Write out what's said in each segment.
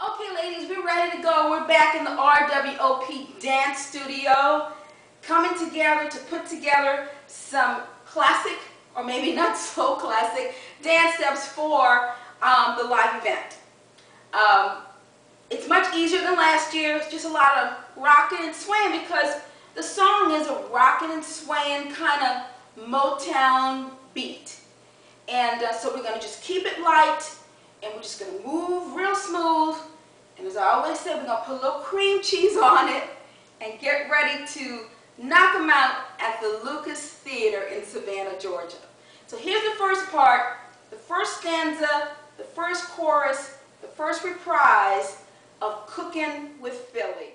Okay, ladies, we're ready to go. We're back in the RWOP Dance Studio, coming together to put together some classic, or maybe not so classic, dance steps for um, the live event. Um, it's much easier than last year. It's just a lot of rocking and swaying because the song is a rocking and swaying kind of Motown beat. And uh, so we're going to just keep it light and we're just going to move real smooth. And as I always say, we're going to put a little cream cheese on it and get ready to knock them out at the Lucas Theater in Savannah, Georgia. So here's the first part, the first stanza, the first chorus, the first reprise of Cooking with Philly.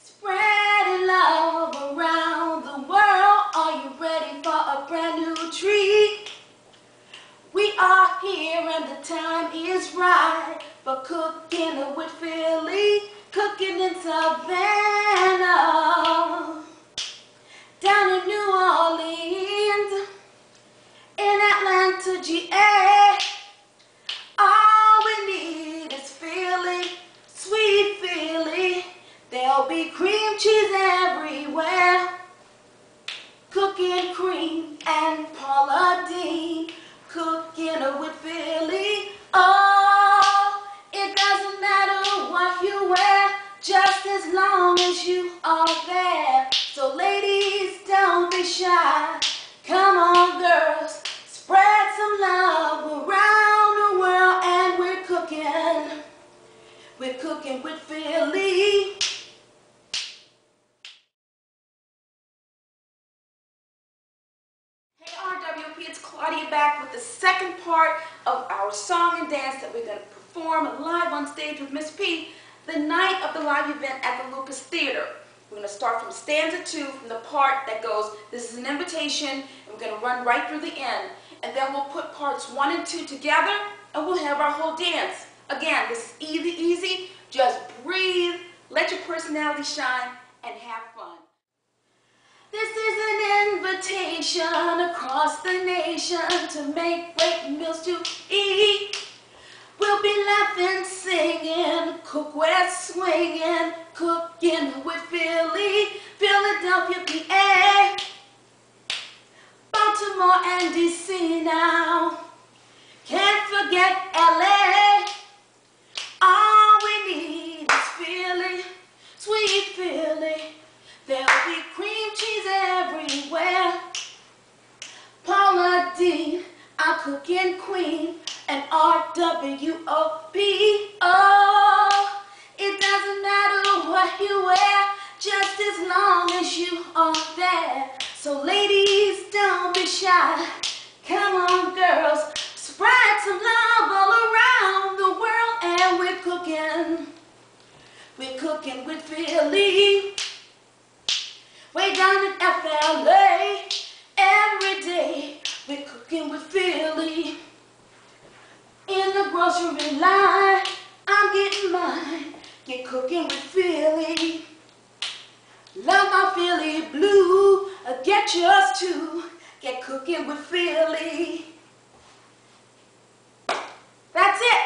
Spreading love around the world, are you ready for a brand new treat? We are here and the time is right for cooking with Philly, cooking in Savannah, down in New Orleans, in Atlanta, GA. All we need is Philly, sweet Philly. There'll be cream cheese as long as you are there. So ladies, don't be shy. Come on, girls, spread some love around the world, and we're cooking. We're cooking with Philly. Hey RWP, it's Claudia back with the second part of our song and dance that we're going to perform live on stage with Miss P the night of the live event at the Lucas Theater. We're going to start from stanza two, from the part that goes, this is an invitation, and we're going to run right through the end. And then we'll put parts one and two together, and we'll have our whole dance. Again, this is easy, easy. Just breathe, let your personality shine, and have fun. This is an invitation across the nation to make great meals to eat. We'll be laughing, swinging, cooking with Philly, Philadelphia, PA, Baltimore and DC now. Can't forget LA. All we need is Philly, sweet Philly. There'll be cream cheese everywhere. Paula Deen, our cooking queen, and R-W-O-P. Oh, it doesn't matter what you wear, just as long as you are there. So ladies, don't be shy. Come on, girls, spread some love all around the world, and we're cooking. We're cooking with Philly. Way down in FLA, every day we're cooking with Philly. In the grocery line, I'm getting mine. Get cooking with Philly. Love my Philly blue, get to. Get cooking with Philly. That's it.